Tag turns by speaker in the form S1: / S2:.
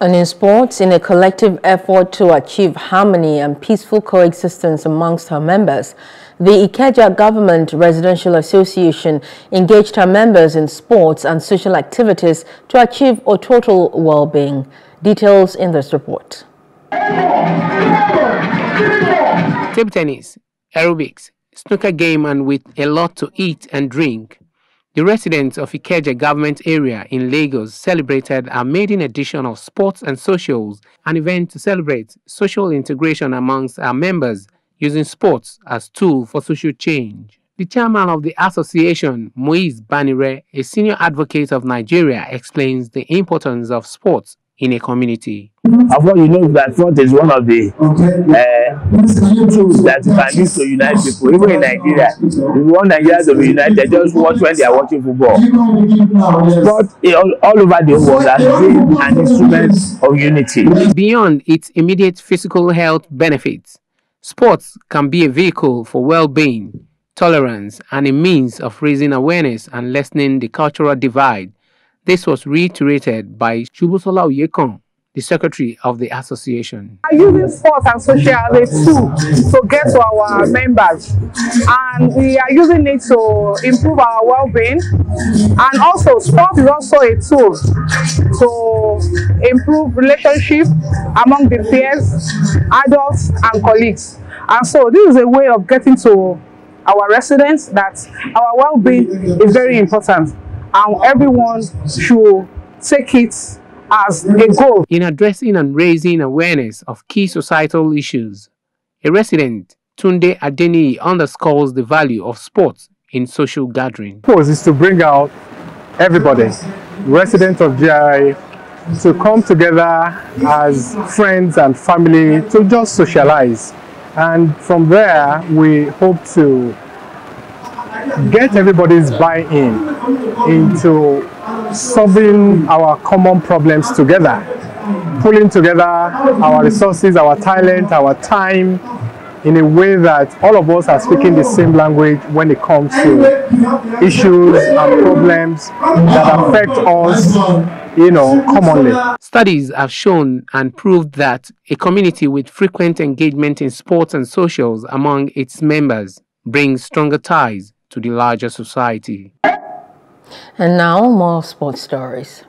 S1: And in sports, in a collective effort to achieve harmony and peaceful coexistence amongst her members, the Ikeja Government Residential Association engaged her members in sports and social activities to achieve a total well-being. Details in this report.
S2: Table tennis, aerobics, snooker game and with a lot to eat and drink. The residents of Ikeja government area in Lagos celebrated a maiden edition of Sports and Socials, an event to celebrate social integration amongst our members using sports as tool for social change. The chairman of the association, Muiz Banire, a senior advocate of Nigeria, explains the importance of sports in a community.
S3: Of course, you know that sport is one of the uh, tools that can use to unite people. Even in Nigeria, if you want Nigeria to be united, they just watch when they are watching football. Sport all, all over the world has been an instrument of unity.
S2: Beyond its immediate physical health benefits, sports can be a vehicle for well-being, tolerance, and a means of raising awareness and lessening the cultural divide this was reiterated by Shubusola Oyekon, the secretary of the association.
S4: Are Using sports and social a tool to get to our members and we are using it to improve our well-being and also sport is also a tool to improve relationship among the peers, adults and colleagues. And so this is a way of getting to our residents that our well-being is very important and everyone should take it as a goal.
S2: In addressing and raising awareness of key societal issues, a resident, Tunde Adeni, underscores the value of sports in social gathering.
S5: Purpose is to bring out everybody, residents of GI, to come together as friends and family to just socialize. And from there, we hope to get everybody's buy-in into solving our common problems together, pulling together our resources, our talent, our time in a way that all of us are speaking the same language when it comes to issues and problems that affect us, you know, commonly.
S2: Studies have shown and proved that a community with frequent engagement in sports and socials among its members brings stronger ties to the larger society.
S1: And now more sports stories.